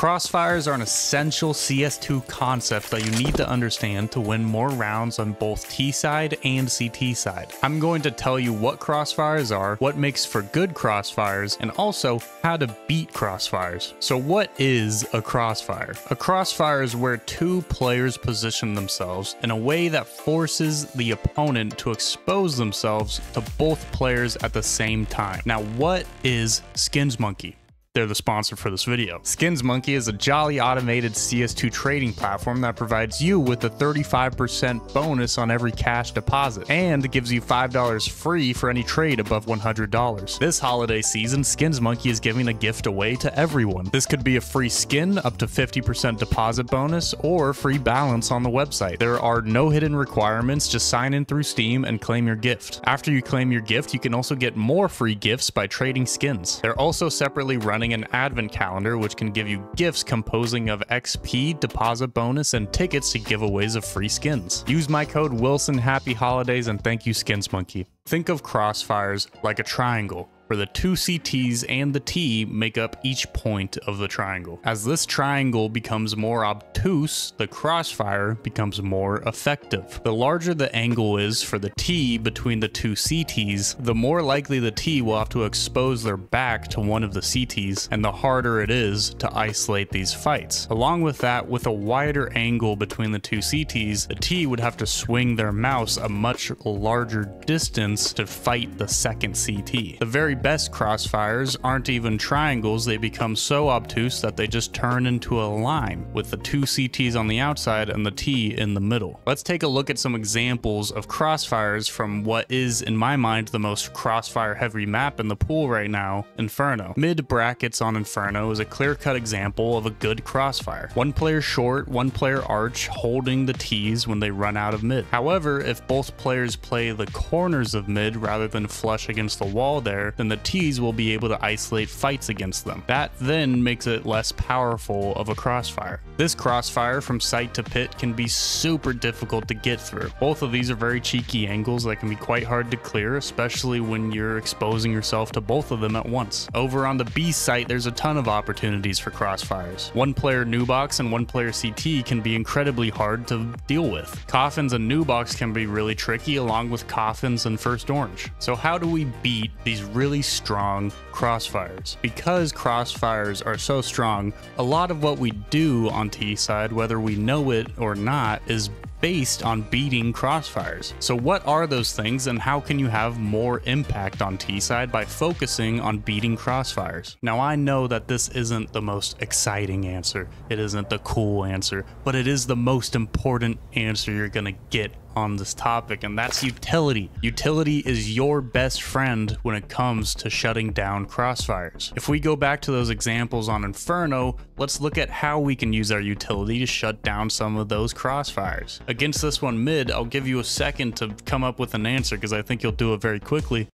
Crossfires are an essential CS2 concept that you need to understand to win more rounds on both T side and CT side. I'm going to tell you what crossfires are, what makes for good crossfires, and also how to beat crossfires. So what is a crossfire? A crossfire is where two players position themselves in a way that forces the opponent to expose themselves to both players at the same time. Now what is Skins Monkey? They're the sponsor for this video. Skins Monkey is a jolly automated CS2 trading platform that provides you with a 35% bonus on every cash deposit and gives you $5 free for any trade above $100. This holiday season, Skins Monkey is giving a gift away to everyone. This could be a free skin, up to 50% deposit bonus, or free balance on the website. There are no hidden requirements, just sign in through Steam and claim your gift. After you claim your gift, you can also get more free gifts by trading skins. They're also separately run running an advent calendar which can give you gifts composing of XP, deposit bonus, and tickets to giveaways of free skins. Use my code Wilson Happy Holidays and thank you Skins Monkey. Think of crossfires like a triangle where the two CTs and the T make up each point of the triangle. As this triangle becomes more obtuse, the crossfire becomes more effective. The larger the angle is for the T between the two CTs, the more likely the T will have to expose their back to one of the CTs, and the harder it is to isolate these fights. Along with that, with a wider angle between the two CTs, the T would have to swing their mouse a much larger distance to fight the second CT. The very best crossfires aren't even triangles, they become so obtuse that they just turn into a line, with the two CTs on the outside and the T in the middle. Let's take a look at some examples of crossfires from what is, in my mind, the most crossfire heavy map in the pool right now, Inferno. Mid brackets on Inferno is a clear-cut example of a good crossfire. One player short, one player arch, holding the Ts when they run out of mid. However, if both players play the corners of mid rather than flush against the wall there, then the Ts will be able to isolate fights against them. That then makes it less powerful of a crossfire. This crossfire from site to pit can be super difficult to get through. Both of these are very cheeky angles that can be quite hard to clear, especially when you're exposing yourself to both of them at once. Over on the B site, there's a ton of opportunities for crossfires. One player Nubox and one player CT can be incredibly hard to deal with. Coffins and Nubox can be really tricky along with Coffins and First Orange. So how do we beat these really strong crossfires. Because crossfires are so strong, a lot of what we do on T side, whether we know it or not, is based on beating crossfires. So what are those things and how can you have more impact on T-side by focusing on beating crossfires? Now I know that this isn't the most exciting answer, it isn't the cool answer, but it is the most important answer you're gonna get on this topic, and that's utility. Utility is your best friend when it comes to shutting down crossfires. If we go back to those examples on Inferno, let's look at how we can use our utility to shut down some of those crossfires. Against this one mid, I'll give you a second to come up with an answer because I think you'll do it very quickly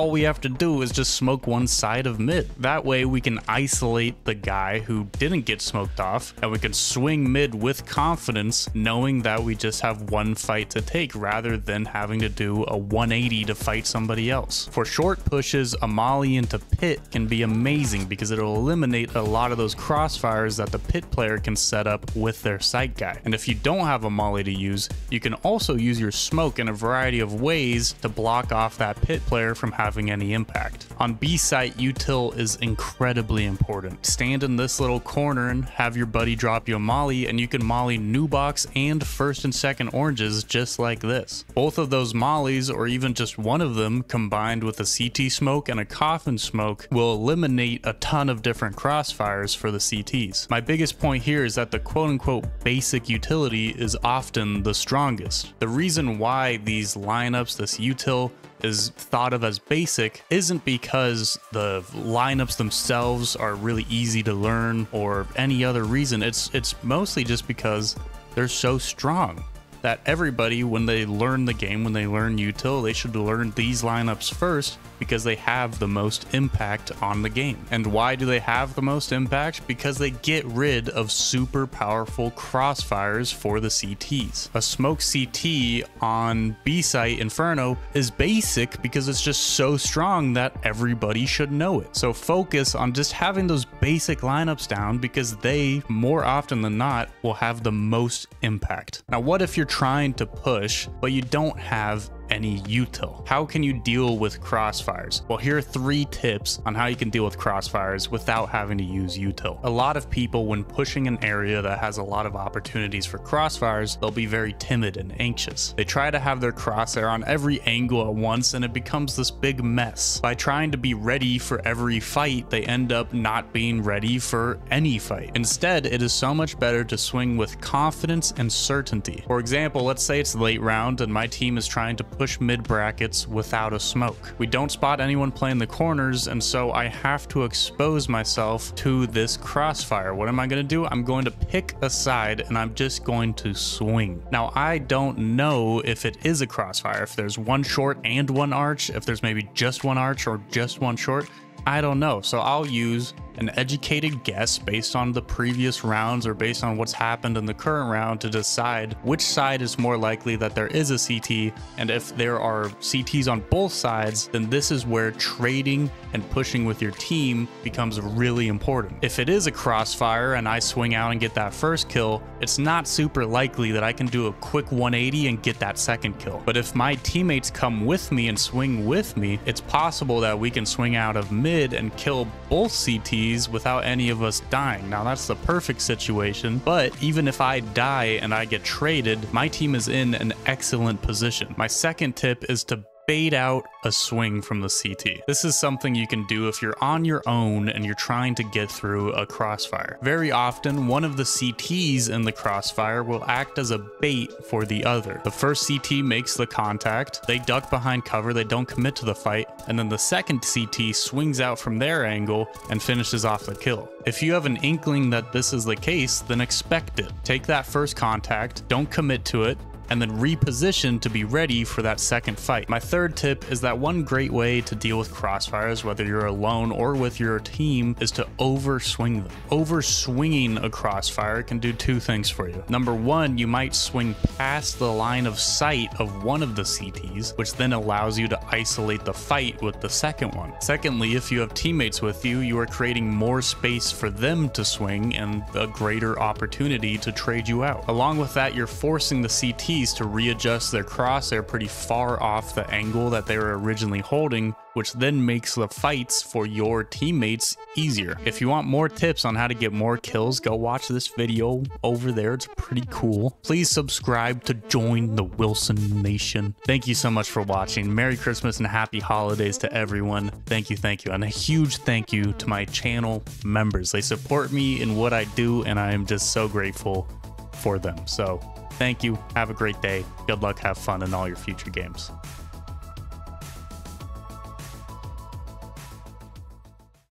all we have to do is just smoke one side of mid. That way we can isolate the guy who didn't get smoked off and we can swing mid with confidence knowing that we just have one fight to take rather than having to do a 180 to fight somebody else. For short pushes, a molly into pit can be amazing because it'll eliminate a lot of those crossfires that the pit player can set up with their site guy. And if you don't have a molly to use, you can also use your smoke in a variety of ways to block off that pit player from having any impact. On B site, util is incredibly important. Stand in this little corner and have your buddy drop you a molly and you can molly new box and first and second oranges just like this. Both of those mollies or even just one of them combined with a CT smoke and a coffin smoke will eliminate a ton of different crossfires for the CTs. My biggest point here is that the quote unquote basic utility is often the strongest. The reason why these lineups, this util, is thought of as basic isn't because the lineups themselves are really easy to learn or any other reason. It's it's mostly just because they're so strong. That everybody, when they learn the game, when they learn util, they should learn these lineups first because they have the most impact on the game. And why do they have the most impact? Because they get rid of super powerful crossfires for the CTs. A smoke CT on B site Inferno is basic because it's just so strong that everybody should know it. So focus on just having those basic lineups down because they, more often than not, will have the most impact. Now, what if you're trying to push, but you don't have any util. How can you deal with crossfires? Well, here are three tips on how you can deal with crossfires without having to use util. A lot of people, when pushing an area that has a lot of opportunities for crossfires, they'll be very timid and anxious. They try to have their crosshair on every angle at once and it becomes this big mess. By trying to be ready for every fight, they end up not being ready for any fight. Instead, it is so much better to swing with confidence and certainty. For example, let's say it's late round and my team is trying to push mid brackets without a smoke. We don't spot anyone playing the corners, and so I have to expose myself to this crossfire. What am I going to do? I'm going to pick a side and I'm just going to swing. Now, I don't know if it is a crossfire, if there's one short and one arch, if there's maybe just one arch or just one short. I don't know. So I'll use an educated guess based on the previous rounds or based on what's happened in the current round to decide which side is more likely that there is a CT. And if there are CTs on both sides, then this is where trading and pushing with your team becomes really important. If it is a crossfire and I swing out and get that first kill, it's not super likely that I can do a quick 180 and get that second kill. But if my teammates come with me and swing with me, it's possible that we can swing out of mid and kill both CTs without any of us dying. Now, that's the perfect situation, but even if I die and I get traded, my team is in an excellent position. My second tip is to bait out a swing from the CT. This is something you can do if you're on your own and you're trying to get through a crossfire. Very often, one of the CTs in the crossfire will act as a bait for the other. The first CT makes the contact, they duck behind cover, they don't commit to the fight, and then the second CT swings out from their angle and finishes off the kill. If you have an inkling that this is the case, then expect it. Take that first contact, don't commit to it, and then reposition to be ready for that second fight. My third tip is that one great way to deal with crossfires, whether you're alone or with your team, is to overswing them. Overswinging a crossfire can do two things for you. Number one, you might swing past the line of sight of one of the CTs, which then allows you to isolate the fight with the second one. Secondly, if you have teammates with you, you are creating more space for them to swing and a greater opportunity to trade you out. Along with that, you're forcing the CT to readjust their crosshair pretty far off the angle that they were originally holding, which then makes the fights for your teammates easier. If you want more tips on how to get more kills, go watch this video over there. It's pretty cool. Please subscribe to join the Wilson Nation. Thank you so much for watching. Merry Christmas and happy holidays to everyone. Thank you, thank you. And a huge thank you to my channel members. They support me in what I do, and I am just so grateful for them. So Thank you. Have a great day. Good luck. Have fun in all your future games.